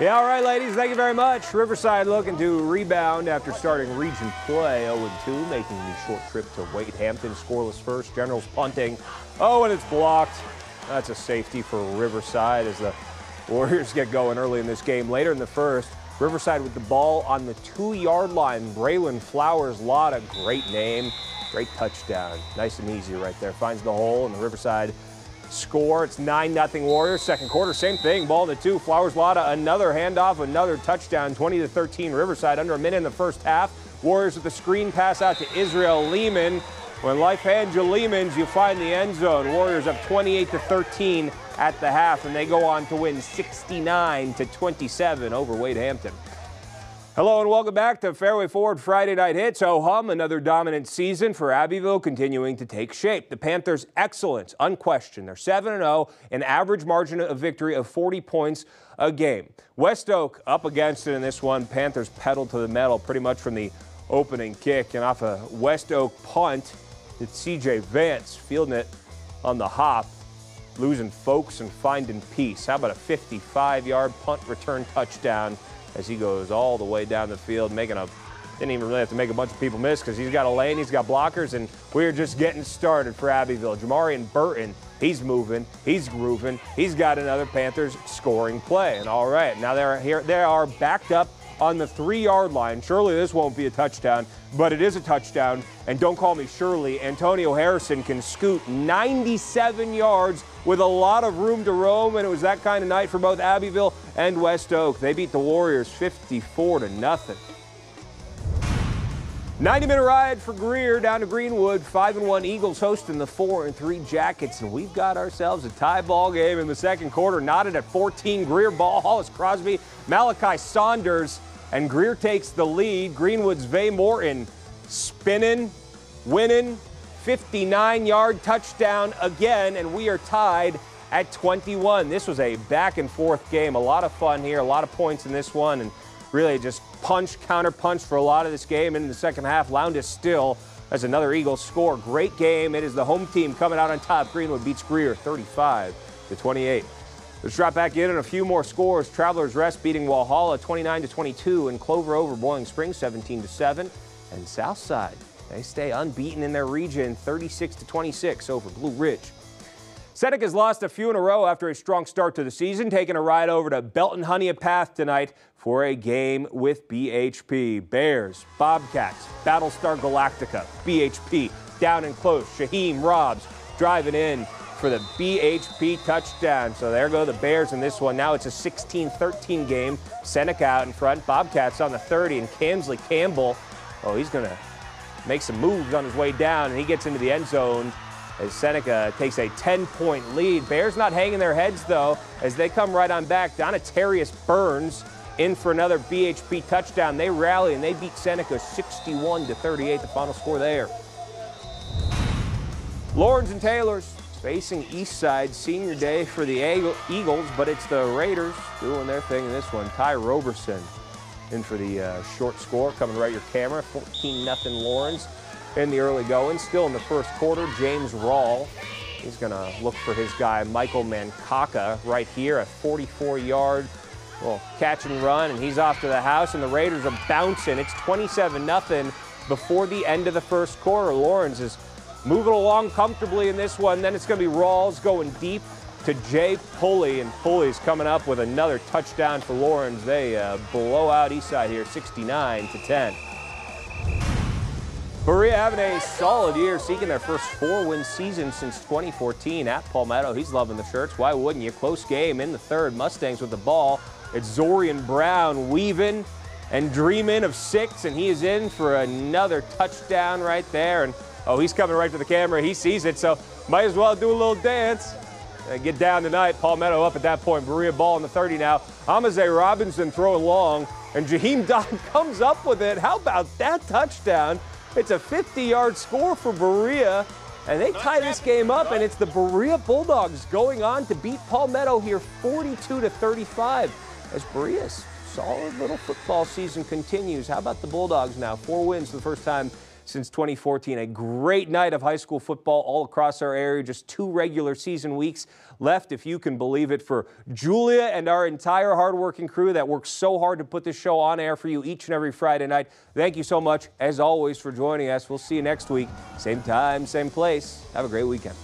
Yeah, all right, ladies, thank you very much. Riverside looking to rebound after starting region play 0-2, making the short trip to Wade Hampton. Scoreless first, Generals punting. Oh, and it's blocked. That's a safety for Riverside as the Warriors get going early in this game. Later in the first, Riverside with the ball on the two-yard line. Braylon Flowers Lotta, great name, great touchdown. Nice and easy right there. Finds the hole, and the Riverside score. It's 9-0 Warriors. Second quarter, same thing. Ball to two. Flowers Lotta, another handoff, another touchdown. 20 to 13 Riverside under a minute in the first half. Warriors with the screen pass out to Israel Lehman. When life hands you Lehman's, you find the end zone. Warriors up 28 to 13 at the half, and they go on to win 69 to 27 over Wade Hampton. Hello and welcome back to Fairway Forward Friday Night Hits. Oh hum, another dominant season for Abbeville continuing to take shape. The Panthers' excellence, unquestioned. They're 7-0, an average margin of victory of 40 points a game. West Oak up against it in this one. Panthers pedaled to the metal pretty much from the opening kick and off a West Oak punt. It's C.J. Vance fielding it on the hop, losing folks and finding peace. How about a 55-yard punt return touchdown as he goes all the way down the field, making a didn't even really have to make a bunch of people miss because he's got a lane, he's got blockers, and we're just getting started for Abbeville. Jamarian Burton, he's moving, he's grooving, he's got another Panthers scoring play. And all right, now they're here, they are backed up on the three-yard line. Surely this won't be a touchdown, but it is a touchdown. And don't call me Shirley. Antonio Harrison can scoot 97 yards with a lot of room to roam, and it was that kind of night for both Abbeville and West Oak. They beat the Warriors 54 to nothing. 90 minute ride for Greer down to Greenwood. 5 and 1 Eagles hosting the 4 and 3 Jackets. And we've got ourselves a tie ball game in the second quarter. Knotted at 14. Greer ball. Hollis Crosby, Malachi Saunders, and Greer takes the lead. Greenwood's Vay Morton spinning, winning, 59 yard touchdown again, and we are tied at 21. This was a back and forth game. A lot of fun here, a lot of points in this one, and really just punch, counter punch for a lot of this game. And in the second half, Lowndes still as another Eagles score. Great game. It is the home team coming out on top. Greenwood beats Greer 35 to 28. Let's drop back in and a few more scores. Travelers Rest beating Walhalla 29 to 22, and Clover over Boiling Springs 17 to 7, and Southside they stay unbeaten in their region, 36 to 26 over Blue Ridge. Seneca's lost a few in a row after a strong start to the season, taking a ride over to Belton Honea Path tonight for a game with BHP. Bears, Bobcats, Battlestar Galactica, BHP down and close. Shaheem Robs driving in for the BHP touchdown. So there go the Bears in this one. Now it's a 16-13 game. Seneca out in front. Bobcats on the 30 and Kamsley Campbell. Oh, he's going to make some moves on his way down, and he gets into the end zone as Seneca takes a 10-point lead. Bears not hanging their heads, though, as they come right on back. Donatarius Burns in for another BHP touchdown. They rally, and they beat Seneca 61 to 38, the final score there. Laurens and Taylors facing east side, senior day for the Eagles, but it's the Raiders doing their thing in this one. Ty Roberson in for the uh, short score. Coming right your camera, 14 nothing Laurens in the early going. Still in the first quarter, James Rawl. He's going to look for his guy, Michael Mankaka, right here, a 44-yard well, catch and run, and he's off to the house, and the Raiders are bouncing. It's 27-0 before the end of the first quarter. Laurens is moving along comfortably in this one. Then it's going to be Rawls going deep to Jay Pulley, and Pulley's coming up with another touchdown for Laurens. They uh, blow out Eastside here, 69 to 10. Berea having a solid year, seeking their first four-win season since 2014 at Palmetto. He's loving the shirts. Why wouldn't you? Close game in the third. Mustangs with the ball. It's Zorian Brown weaving and dreaming of six, and he is in for another touchdown right there. And oh, he's coming right to the camera. He sees it, so might as well do a little dance uh, get down tonight. Palmetto up at that point. Berea ball in the 30 now. Amaze Robinson throwing long, and Jaheim Don comes up with it. How about that touchdown? It's a 50-yard score for Berea, and they tie this game up, and it's the Berea Bulldogs going on to beat Palmetto here 42 to 35 as Berea's solid little football season continues. How about the Bulldogs now? Four wins for the first time since 2014. A great night of high school football all across our area. Just two regular season weeks left, if you can believe it, for Julia and our entire hardworking crew that works so hard to put this show on air for you each and every Friday night. Thank you so much, as always, for joining us. We'll see you next week. Same time, same place. Have a great weekend.